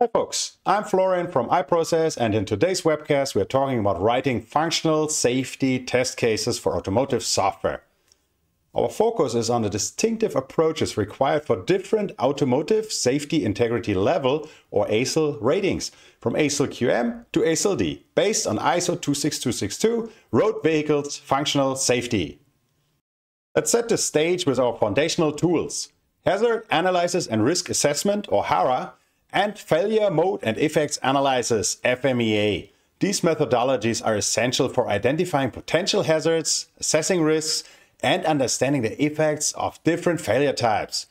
Hi folks, I'm Florian from iProcess and in today's webcast we're talking about writing functional safety test cases for automotive software. Our focus is on the distinctive approaches required for different automotive safety integrity level or ASIL ratings from ASIL QM to ASIL D based on ISO 26262 Road Vehicles Functional Safety. Let's set the stage with our foundational tools. Hazard Analysis and Risk Assessment or HARA and Failure Mode and Effects Analysis, FMEA. These methodologies are essential for identifying potential hazards, assessing risks, and understanding the effects of different failure types.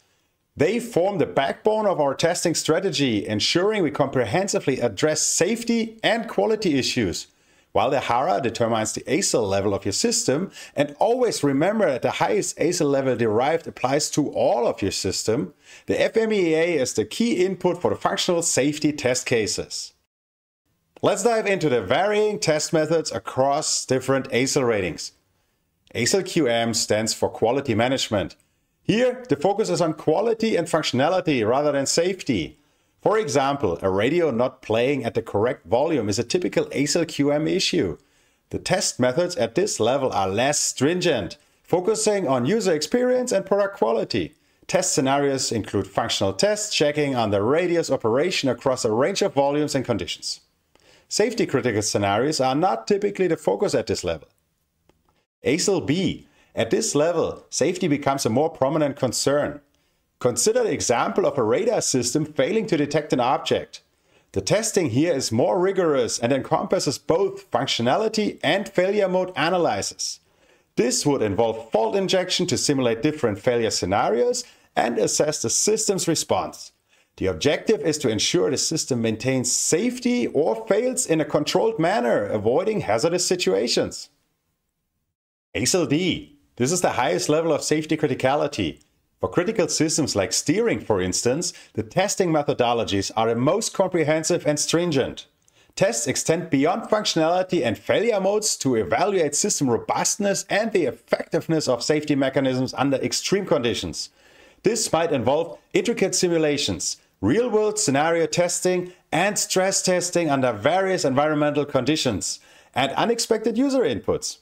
They form the backbone of our testing strategy, ensuring we comprehensively address safety and quality issues. While the HARA determines the ASIL level of your system, and always remember that the highest ASIL level derived applies to all of your system, the FMEA is the key input for the functional safety test cases. Let's dive into the varying test methods across different ASIL ratings. ASIL QM stands for Quality Management. Here, the focus is on quality and functionality rather than safety. For example, a radio not playing at the correct volume is a typical ASIL QM issue. The test methods at this level are less stringent, focusing on user experience and product quality. Test scenarios include functional tests checking on the radio's operation across a range of volumes and conditions. Safety critical scenarios are not typically the focus at this level. ASIL B. At this level, safety becomes a more prominent concern. Consider the example of a radar system failing to detect an object. The testing here is more rigorous and encompasses both functionality and failure mode analysis. This would involve fault injection to simulate different failure scenarios and assess the system's response. The objective is to ensure the system maintains safety or fails in a controlled manner, avoiding hazardous situations. ASIL D. This is the highest level of safety criticality. For critical systems like steering, for instance, the testing methodologies are the most comprehensive and stringent. Tests extend beyond functionality and failure modes to evaluate system robustness and the effectiveness of safety mechanisms under extreme conditions. This might involve intricate simulations, real-world scenario testing, and stress testing under various environmental conditions, and unexpected user inputs.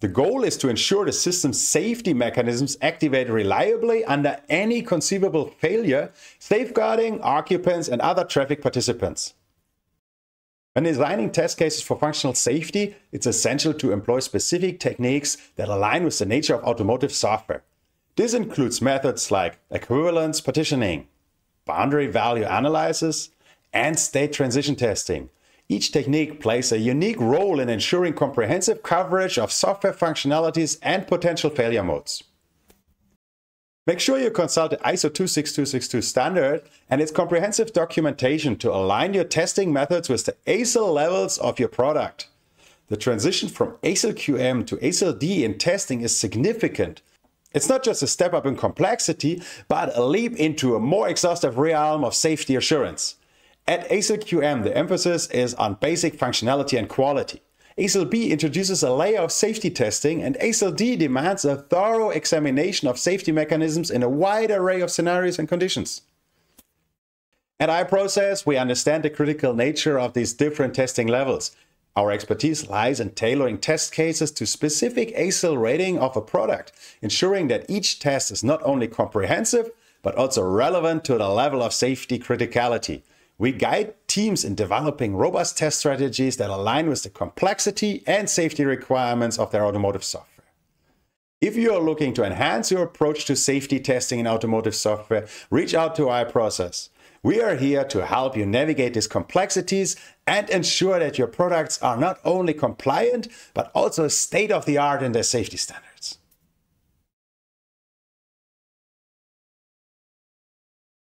The goal is to ensure the system's safety mechanisms activate reliably under any conceivable failure, safeguarding occupants and other traffic participants. When designing test cases for functional safety, it's essential to employ specific techniques that align with the nature of automotive software. This includes methods like equivalence partitioning, boundary value analysis, and state transition testing, each technique plays a unique role in ensuring comprehensive coverage of software functionalities and potential failure modes. Make sure you consult the ISO 26262 standard and its comprehensive documentation to align your testing methods with the ASIL levels of your product. The transition from ASIL QM to ASIL D in testing is significant. It's not just a step up in complexity, but a leap into a more exhaustive realm of safety assurance. At ASIL QM, the emphasis is on basic functionality and quality. ASIL B introduces a layer of safety testing, and ASIL D demands a thorough examination of safety mechanisms in a wide array of scenarios and conditions. At iProcess, we understand the critical nature of these different testing levels. Our expertise lies in tailoring test cases to specific ASIL rating of a product, ensuring that each test is not only comprehensive, but also relevant to the level of safety criticality. We guide teams in developing robust test strategies that align with the complexity and safety requirements of their automotive software. If you are looking to enhance your approach to safety testing in automotive software, reach out to iProcess. We are here to help you navigate these complexities and ensure that your products are not only compliant, but also state of the art in their safety standards.